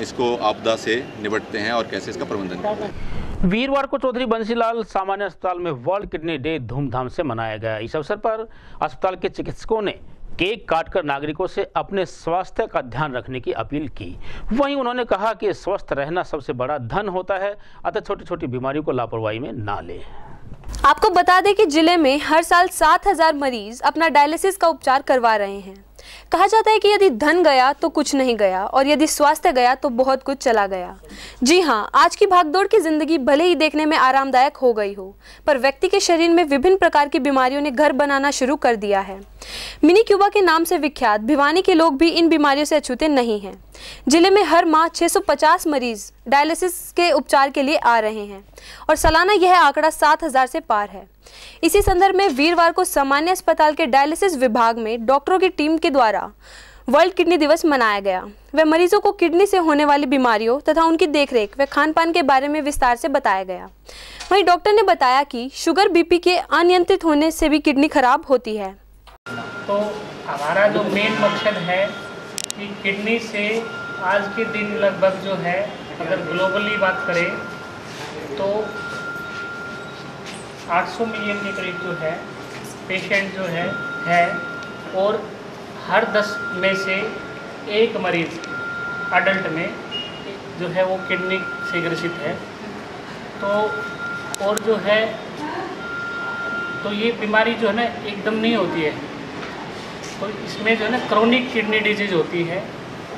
इसको आपदा से निपटते हैं और कैसे इसका प्रबंधन करते हैं। वीरवार को चौधरी बंसीलाल सामान्य अस्पताल में वर्ल्ड किडनी डे धूमधाम से मनाया गया। इस अवसर पर अस्पताल के चिकित्सकों ने केक काटकर नागरिकों से अपने स्वास्थ्य का ध्यान रखने की अपील की। वहीं उन्होंने कहा कि स्वस्थ रहना सबसे बड़ा धन होता है अतः छोटी छोटी बीमारियों को लापरवाही में ना ले। आपको बता दें कि ज़िले में हर साल 7000 मरीज़ अपना डायलिसिस का उपचार करवा रहे हैं। कहा जाता है कि यदि धन गया तो कुछ नहीं गया, और यदि स्वास्थ्य गया तो बहुत कुछ चला गया। जी हाँ आज की भागदौड़ की ज़िंदगी भले ही देखने में आरामदायक हो गई हो, पर व्यक्ति के शरीर में विभिन्न प्रकार की बीमारियों ने घर बनाना शुरू कर दिया है। मिनी क्यूबा के नाम से विख्यात भिवानी के लोग भी इन बीमारियों से अछूते नहीं हैं। ज़िले में हर माह 650 मरीज़ डायलिसिस के उपचार के लिए आ रहे हैं और सालाना यह आंकड़ा 7000 से पार है। इसी संदर्भ में वीरवार को सामान्य अस्पताल के डायलिसिस विभाग में डॉक्टरों की टीम के द्वारा वर्ल्ड किडनी दिवस मनाया गया। व मरीजों को किडनी से होने वाली बीमारियों तथा उनकी देखरेख व खान पान के बारे में विस्तार से बताया गया। वहीं डॉक्टर ने बताया कि शुगर बीपी के अनियंत्रित होने से भी किडनी खराब होती है। तो हमारा जो मेन मकसद है कि किडनी से आज के दिन लगभग जो है, अगर ग्लोबली बात करें तो 800 मिलियन के करीब जो है पेशेंट जो है है और हर 10 में से एक मरीज़ अडल्ट में जो है वो किडनी से ग्रसित है। तो और जो है तो ये बीमारी जो है ना, एकदम नहीं होती है। तो इसमें जो है ना क्रोनिक किडनी डिज़ीज़ होती है,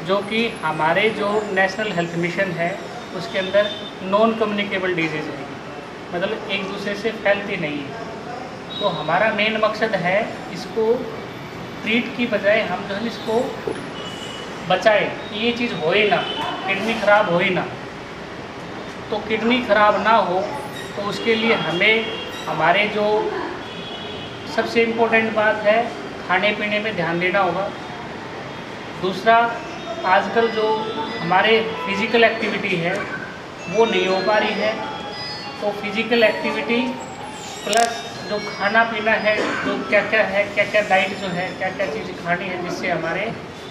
जो कि हमारे जो नेशनल हेल्थ मिशन है, उसके अंदर नॉन कम्युनिकेबल डिज़ीज़ है। मतलब एक दूसरे से फैलती नहीं है। तो हमारा मेन मकसद है इसको ट्रीट की बजाय हम जो है इसको बचाए ये चीज़ हो ही ना किडनी खराब हो ही ना। तो किडनी खराब ना हो तो उसके लिए हमें, हमारे जो सबसे इम्पोर्टेंट बात है खाने पीने में ध्यान देना होगा। दूसरा, आजकल जो हमारे फ़िज़िकल एक्टिविटी है, वो नहीं हो पा रही है। तो फ़िज़िकल एक्टिविटी प्लस जो खाना पीना है, जो क्या क्या है क्या क्या डाइट जो है क्या क्या चीज़ खानी है जिससे हमारे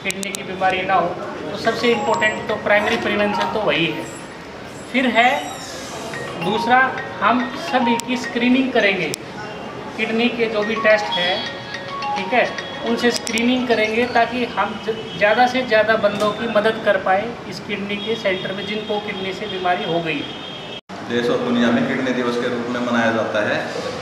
किडनी की बीमारी ना हो तो सबसे इम्पोर्टेंट तो प्राइमरी प्रिवेंशन तो वही है। फिर है, दूसरा, हम सभी की स्क्रीनिंग करेंगे। किडनी के जो भी टेस्ट है ठीक है? उनसे स्क्रीनिंग करेंगे ताकि हम ज़्यादा से ज़्यादा बंदों की मदद कर पाए इस किडनी के सेंटर में, जिनको किडनी से बीमारी हो गई देश और दुनिया में किडनी दिवस के रूप में मनाया जाता है।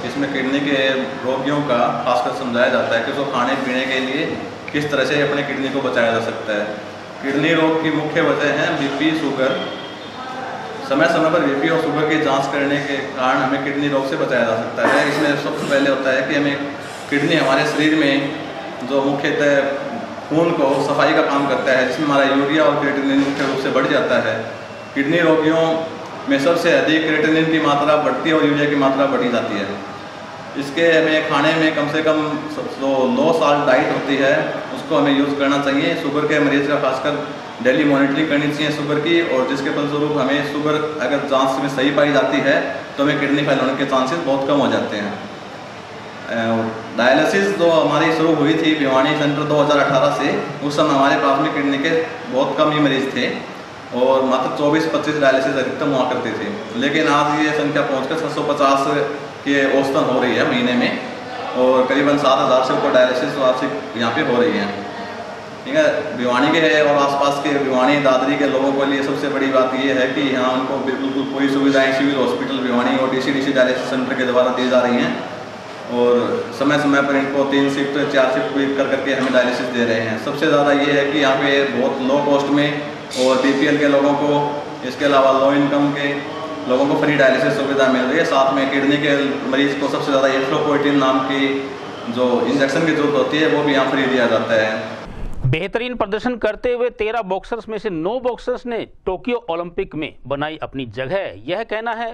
इसमें किडनी के रोगियों का खासकर समझाया जाता है कि उसको खाने पीने के लिए किस तरह से अपने किडनी को बचाया जा सकता है। किडनी रोग की मुख्य वजह है बीपी शुगर समय समय पर बीपी और शुगर की जाँच करने के कारण हमें किडनी रोग से बचाया जा सकता है। इसमें सबसे पहले होता है कि हमें किडनी हमारे शरीर में जो मुख्यतः खून को, सफ़ाई का काम करता है, जिसमें हमारा यूरिया और क्रेटिनिन मुख्य रूप से बढ़ जाता है। किडनी रोगियों में सबसे अधिक क्रेटिनिन की मात्रा बढ़ती है और यूरिया की मात्रा बढ़ी जाती है। इसके हमें खाने में कम से कम जो लो साल डाइट होती है, उसको हमें यूज़ करना चाहिए। शुगर के मरीज़ का खासकर डेली मॉनिटरिंग करनी चाहिए शुगर की और जिसके फलस्वरूप हमें शुगर अगर जाँच में सही पाई जाती है तो हमें किडनी फेल होने के चांसेस बहुत कम हो जाते हैं। डायलिसिस जो हमारी शुरू हुई थी भिवानी सेंटर 2018 से। उस समय हमारे में किडनी के बहुत कम ही मरीज़ थे और मात्र 24-25 डायलिसिस अधिकतम हुआ करते थे। लेकिन आज ये संख्या पहुँच कर छः के औसतन हो रही है महीने में और करीबन सात हज़ार से ऊपर डायलिसिस वार्षिक यहाँ पे हो रही है। ठीक है, भिवानी के और आसपास के भिवानी, दादरी के लोगों के लिए सबसे बड़ी बात ये है कि यहाँ उनको बिल्कुल कोई सुविधाएँ, सिविल हॉस्पिटल, भिवानी और डी सी डायलिसिस सेंटर के द्वारा दी जा रही हैं। और समय समय पर इनको तीन शिफ्ट चार शिफ्ट भी कर करके हमें डायलिसिस दे रहे हैं। सबसे ज़्यादा ये है कि यहाँ पे बहुत लो कॉस्ट में और बीपीएल के लोगों को, इसके अलावा लो इनकम के लोगों को फ्री डायलिसिस सुविधा मिल रही है। साथ में किडनी के मरीज़ को सबसे ज़्यादा एफ्लोपोइटिन नाम की जो इंजेक्शन की ज़रूरत होती है, वो भी यहाँ फ्री दिया जाता है। बेहतरीन प्रदर्शन करते हुए तेरह बॉक्सर्स में से नौ बॉक्सर्स ने टोक्यो ओलंपिक में बनाई अपनी जगह। यह कहना है